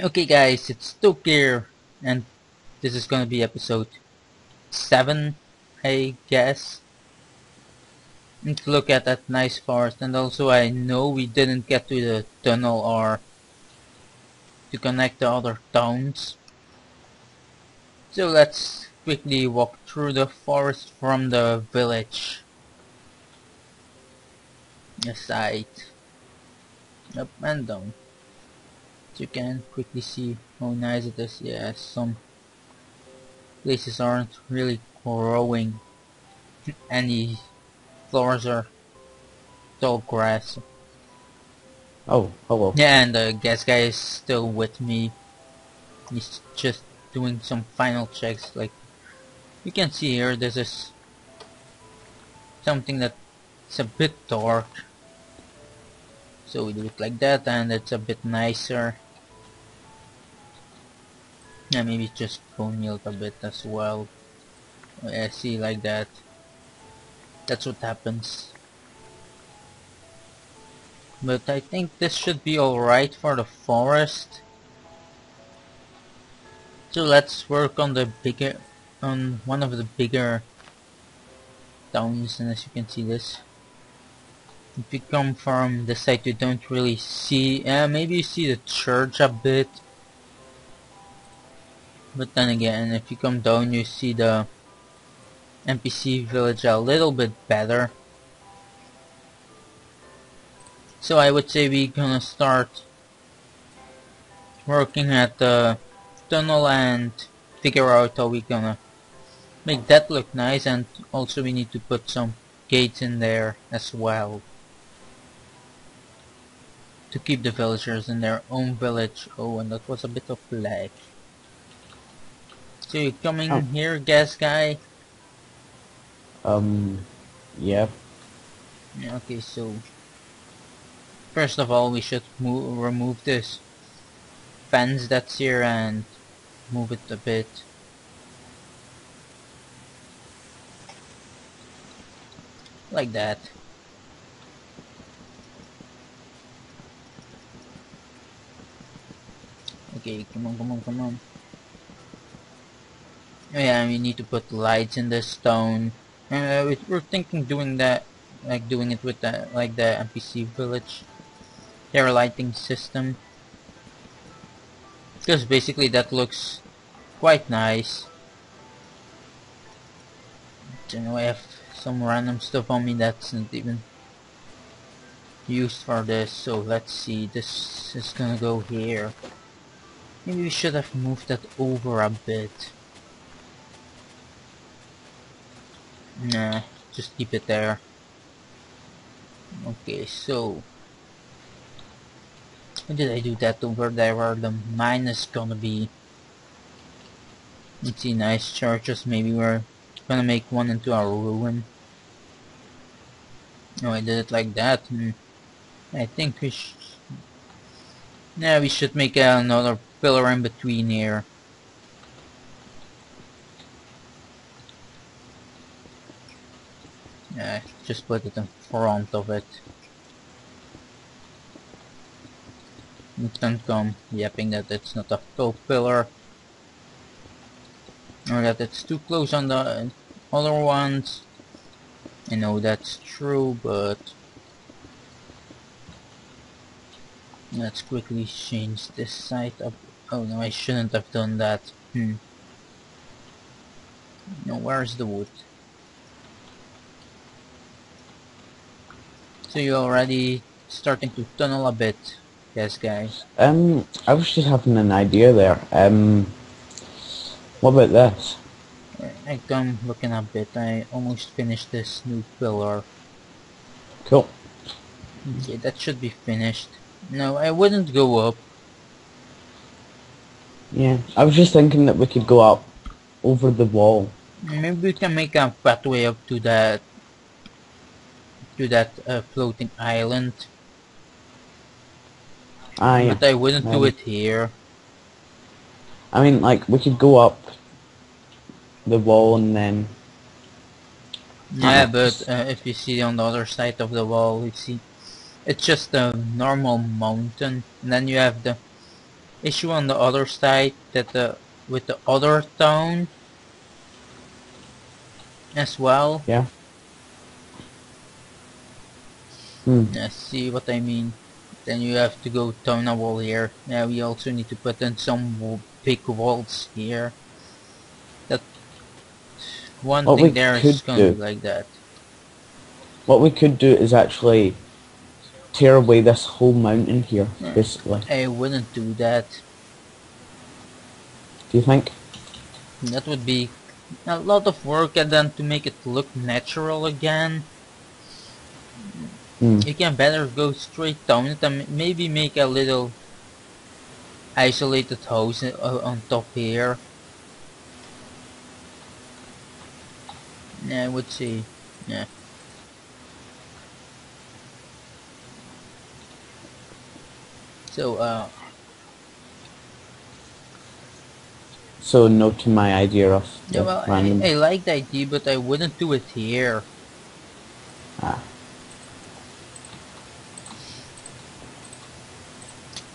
Okay guys, it's Took here, and this is gonna be episode 7, I guess. And look at that nice forest, and also I know we didn't get to the tunnel or to connect the other towns. So let's quickly walk through the forest from the village. Aside. Up and down you can quickly see how nice it is. Yeah some places aren't really growing. Any flowers are tall grass. Oh hello. Yeah and the gas guy is still with me. He's just doing some final checks like you can see here this is something that's a bit dark. So we do it like that and it's a bit nicer yeah maybe just bone meal a bit as well. I see like that. That's what happens. But I think this should be alright for the forest. So let's work on the bigger on one of the bigger towns and as you can see this. If you come from the side you don't really see uh, maybe you see the church a bit but then again if you come down you see the NPC village a little bit better so I would say we're gonna start working at the tunnel and figure out how we're gonna make that look nice and also we need to put some gates in there as well to keep the villagers in their own village. Oh, and that was a bit of lag. So you coming oh. here, gas guy? Um, yeah. Okay, so first of all, we should move, remove this fence that's here and move it a bit. Like that. Okay, come on, come on, come on. Yeah, we need to put lights in the stone. Uh, we're thinking doing that, like doing it with the, like the NPC village. Their lighting system. Because basically that looks quite nice. I have some random stuff on me that's not even used for this. So let's see, this is gonna go here. Maybe we should have moved that over a bit. Nah, just keep it there. Okay, so... How did I do that over there where the mine is gonna be? Let's see, nice churches. Maybe we're gonna make one into a ruin. No, I did it like that. Hmm. I think we should... Yeah, we should make another pillar in between here. Yeah, just put it in front of it. Can come yapping that it's not a full pillar. Or that it's too close on the other ones. I know that's true, but let's quickly change this side up Oh no, I shouldn't have done that. Hmm. No, where's the wood? So you're already starting to tunnel a bit, yes guys? Um, I was just having an idea there. Um, what about this? I come looking a bit. I almost finished this new pillar. Cool. Okay, that should be finished. No, I wouldn't go up yeah, I was just thinking that we could go up over the wall. Maybe we can make a pathway up to that to that uh, floating island. Ah, yeah. But I wouldn't Maybe. do it here. I mean, like, we could go up the wall and then... Yeah, but uh, if you see on the other side of the wall, you see, it's just a normal mountain, and then you have the issue on the other side that the with the other tone as well. Yeah. Hmm. Yeah, see what I mean? Then you have to go down a wall here. Yeah, we also need to put in some big walls here. That one What thing there is could gonna be like that. What we could do is actually tear away this whole mountain here, Yeah. basically. I wouldn't do that. Do you think? That would be a lot of work and then to make it look natural again. Hmm. You can better go straight down it and maybe make a little isolated house uh, on top here. Yeah, I would see. yeah. So, uh, So no to my idea of yeah, well, I. I like the idea, but I wouldn't do it here. Ah.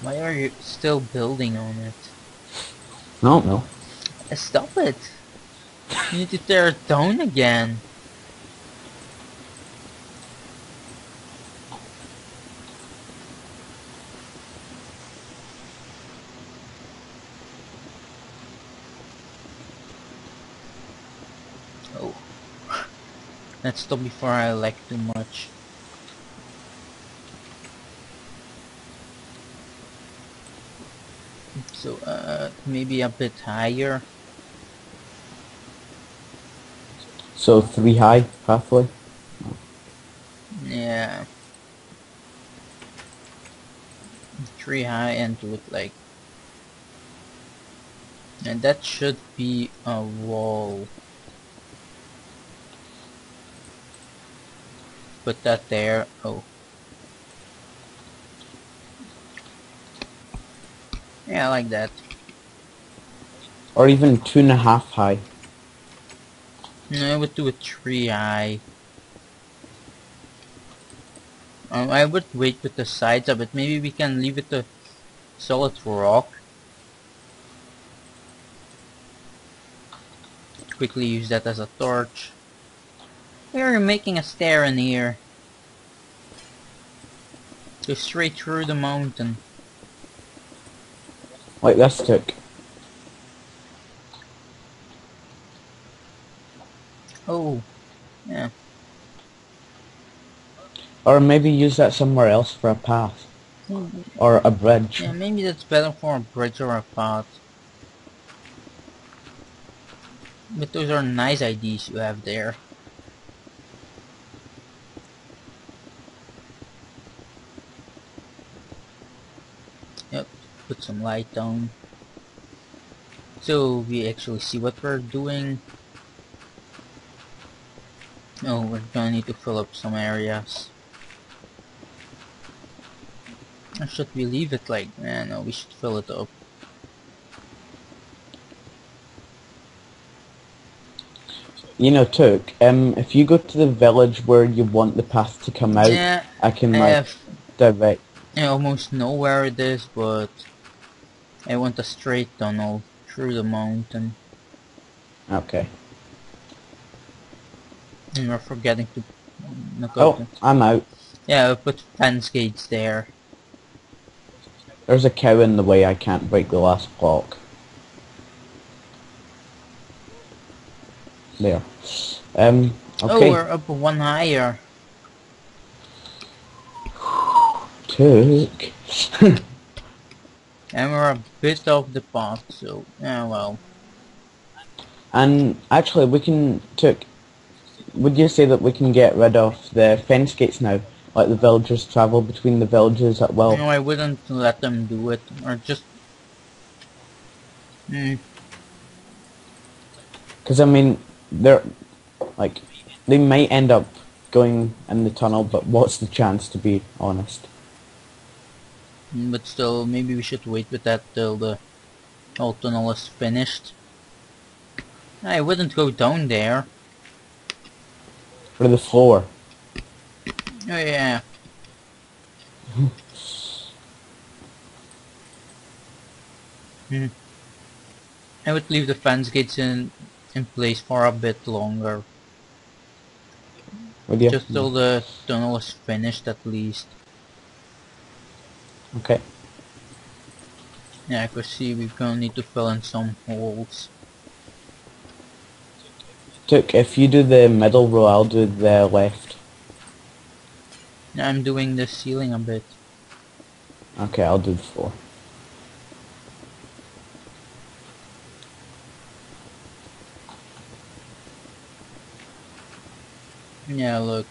Why are you still building on it? No, no. Uh, Stop it! You need to tear it down again. Oh. Let's stop before I lag too much. So, uh, maybe a bit higher. So three high halfway? Yeah. Three high and it like. And that should be a wall. Put that there. Oh. Yeah, I like that. Or even two and a half high. No, I would do a three high. Um, I would wait with the sides of it. Maybe we can leave it a solid rock. Quickly use that as a torch. We are making a stair in here. Go straight through the mountain. Like this took. Oh, yeah. Or maybe use that somewhere else for a path. Or a bridge. Yeah, maybe that's better for a bridge or a path. But those are nice ideas you have there. Yep, put some light down. So we actually see what we're doing. Oh, we're gonna need to fill up some areas. Or should we leave it like, eh, no, we should fill it up. You know, Took, um, if you go to the village where you want the path to come out, Yeah, I can I like direct. I almost know where it is, but I want a straight tunnel through the mountain. Okay. And we're forgetting to Oh, the- I'm out. Yeah, I put fence gates there. There's a cow in the way. I can't break the last block. There. Um. okay. Oh, we're up one higher. Took. And we're a bit off the path, so, yeah, well. and actually, we can took. Would you say that we can get rid of the fence gates now? Like the villagers travel between the villages at will. No, I wouldn't let them do it, or just... Hmm, Because I mean, they're like they might end up going in the tunnel, but what's the chance? To be honest. But still, maybe we should wait with that till the whole tunnel is finished. I wouldn't go down there. For the floor. Oh yeah. I would leave the fence gates in in place for a bit longer. Just till the tunnel is finished at least. Okay. Yeah, I can see we're gonna need to fill in some holes. Took, if you do the middle row, I'll do the left. Yeah, I'm doing the ceiling a bit. Okay, I'll do the floor. Yeah, look.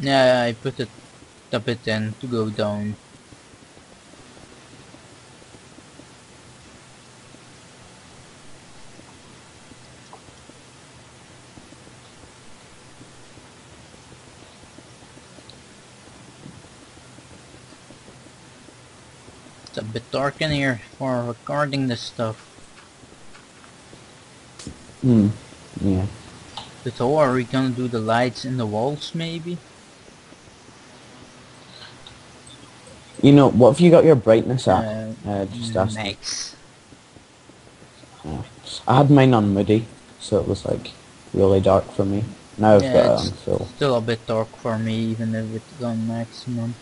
Yeah, I put it a bit in to go down. It's a bit dark in here for recording this stuff. Hmm. Yeah. But are we gonna do the lights in the walls maybe? You know, what have you got your brightness at? Uh, Uh, just ask. Max. Yeah. I had mine on moody, so it was like really dark for me. Now I've Yeah, got it it's on full. Still a bit dark for me even if it's on maximum.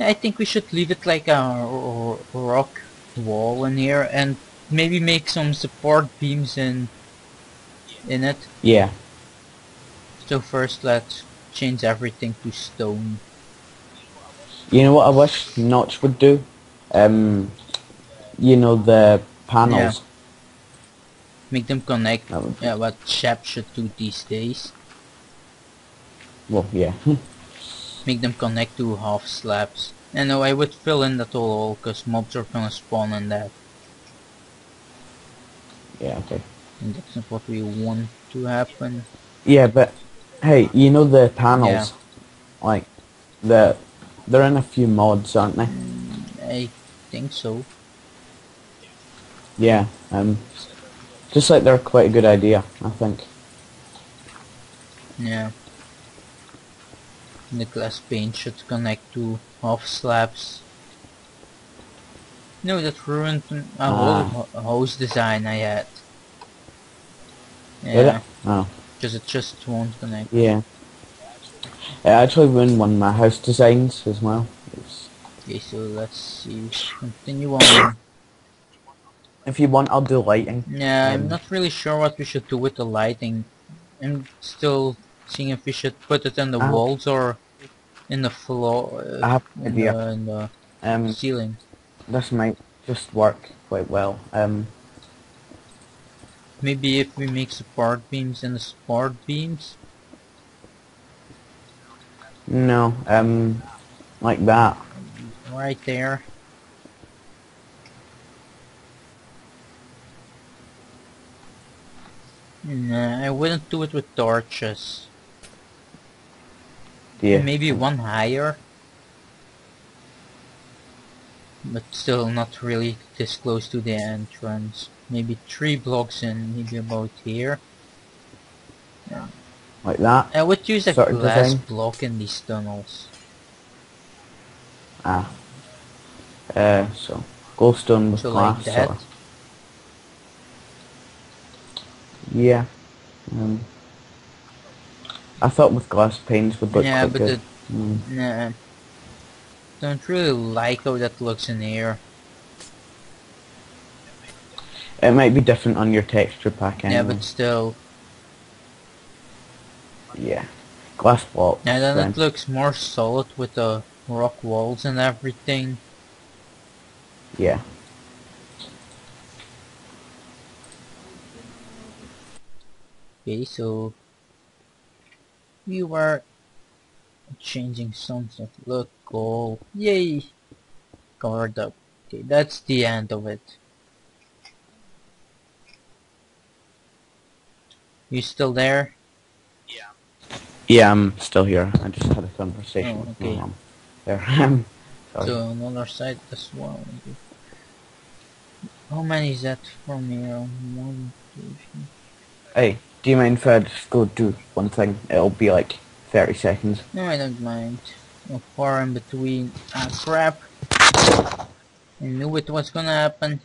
I think we should leave it like a r- rock wall in here and maybe make some support beams in in it. Yeah. So first let's change everything to stone. You know what I wish Notch would do? Um, you know the panels. Yeah. Make them connect. Yeah, what Jeb should do these days. Well, yeah. Make them connect to half slabs. And no, I would fill in that hole because mobs are gonna spawn in that. yeah. Okay. And that's not what we want to happen. Yeah, but hey, you know the panels, like the they're in a few mods, aren't they? I think so. Yeah. Um, just like they're quite a good idea, I think. Yeah. The glass pane should connect to half slabs. No, that ruined a Ah. whole ho- house design I had. Yeah, it? Oh, because it just won't connect. yeah. It actually ruined one of my house designs as well. It's, Okay, so let's see. Continue on. if you want, I'll do lighting. Yeah, I'm Um, not really sure what we should do with the lighting. I'm still seeing if we should put it in the Ah. walls or in the floor, I uh, have an in, idea. the, in the Um, ceiling. this might just work quite well. Um, Maybe if we make support beams and the support beams. No, um, like that. Right there. Nah, I wouldn't do it with torches. Yeah. Maybe one higher. But still not really this close to the entrance. Maybe three blocks in, maybe about here. Like that. I would use a glass block in these tunnels. Ah. Uh, so glowstone with So like glass. Or, yeah. Um, I thought with glass panes would look yeah, but good. the Mm. Nah. Don't really like how that looks in here. It might be different on your texture pack anyway. Yeah, but still. Yeah. Glass block. Yeah, then then. it looks more solid with the rock walls and everything. Yeah. Okay, so we were changing something. Look, gold. Yay! Covered up. Okay, that's the end of it. You still there? Yeah, I'm still here. I just had a conversation Oh, with okay. my mom. There. Um, Sorry. So another side as well. How many is that from here? One, two, three. Hey, do you mind if I just go do one thing? It'll be like 30 seconds. No, I don't mind. No far in between. Ah, crap. I knew it was gonna happen.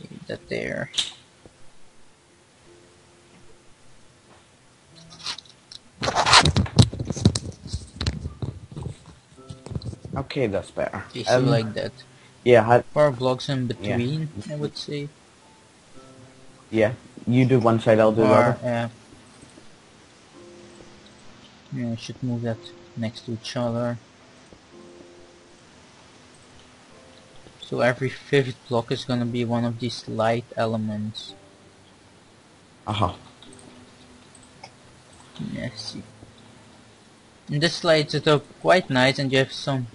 Leave that there. Okay, that's better. Okay, so Um, like that. Yeah, had, Four blocks in between, I would say. yeah. You do one side, I'll do the other. yeah. Yeah, I should move that next to each other. So every fifth block is gonna be one of these light elements. Uh-huh. Yeah, see. And this lights it up quite nice and you have some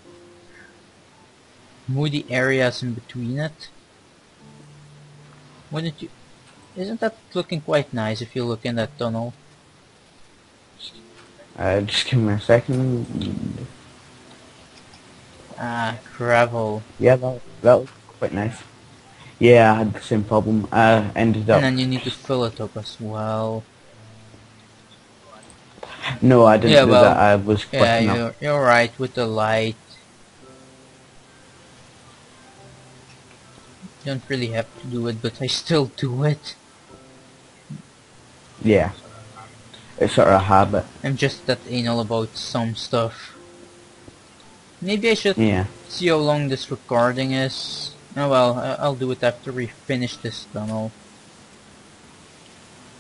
moody areas in between it. Wouldn't you... Isn't that looking quite nice if you look in that tunnel? Uh, just give me a second. Ah, gravel. Yeah, that, that was quite nice. Yeah, I had the same problem. I ended up... And then you need to fill it up as well. No, I didn't Yeah, do well, that. I was quick Yeah, enough. you're, you're right with the light. You don't really have to do it, but I still do it. Yeah. It's sort of a habit. I'm just that anal about some stuff. Maybe I should Yeah. see how long this recording is. Oh well, I'll do it after we finish this tunnel.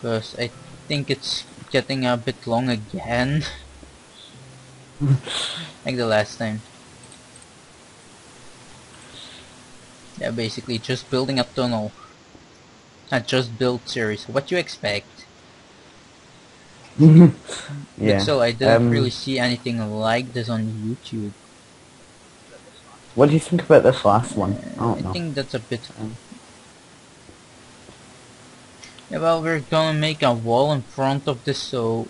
Because I think it's getting a bit long again. like the last time. Yeah, basically just building a tunnel. Not just build series. What you expect? yeah. But still, I didn't Um, really see anything like this on YouTube. What do you think about this last one? I don't I know. think that's a bit. Um. Yeah, well, we're gonna make a wall in front of this, so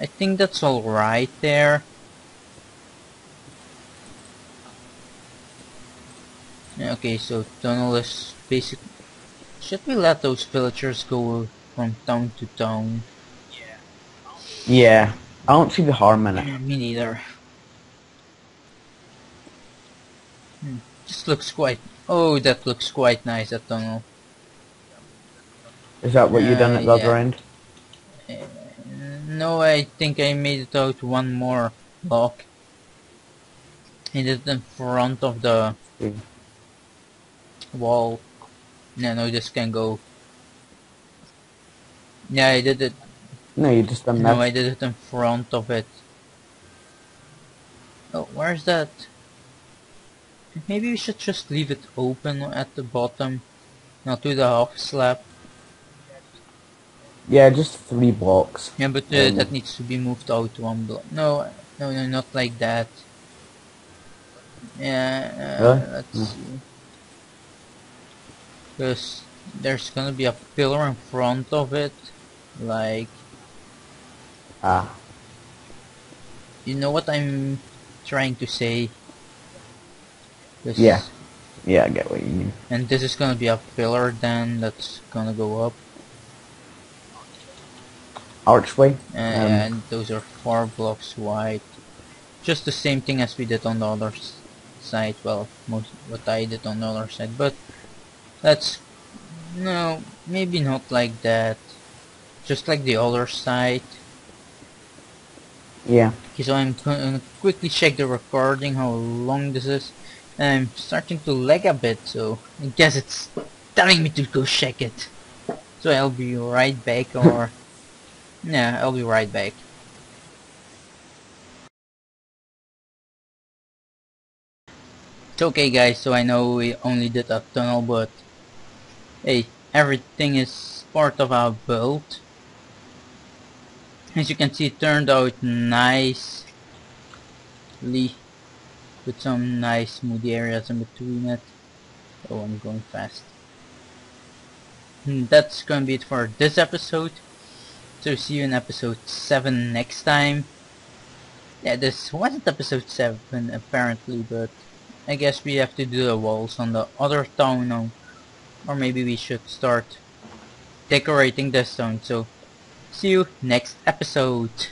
I think that's all right there. Okay, so tunnel is basic. Should we let those villagers go from town to town? Yeah. Yeah. I don't see the harm in it. Me neither. Hmm, This looks quite. Oh, that looks quite nice. That tunnel. Is that what you done Uh, at the other yeah. end? No, I think I made it out one more block. It is in front of the Yeah. wall. No, no, this can go. Yeah, I did it. No, you just done No, that. I did it in front of it. Oh, where's that? Maybe we should just leave it open at the bottom. Not do the half slab. Yeah, just three blocks. Yeah, but uh, Um, that needs to be moved out one block. No, no, no, not like that. Yeah, uh, Really? let's No. see. Because there's gonna be a pillar in front of it, like Ah. you know what I'm trying to say. 'Cause- Yeah. Yeah, I get what you mean. And this is gonna be a pillar then that's gonna go up, Archway? uh, Um, and those are four blocks wide. Just the same thing as we did on the other side. Well, most what I did on the other side, but that's no, maybe not like that. Just like the other side. Yeah. Okay, so I'm gonna quickly check the recording, how long this is. I'm starting to lag a bit, so I guess it's telling me to go check it. So I'll be right back, or... yeah, I'll be right back. It's okay guys, so I know we only did a tunnel, but... Hey, everything is part of our build. As you can see, it turned out nicely with some nice smooth areas in between it. Oh, I'm going fast. Hmm, That's gonna be it for this episode. So see you in episode 7 next time. Yeah, this wasn't episode 7 apparently, but I guess we have to do the walls on the other town now. Or maybe we should start decorating this town, so See you next episode.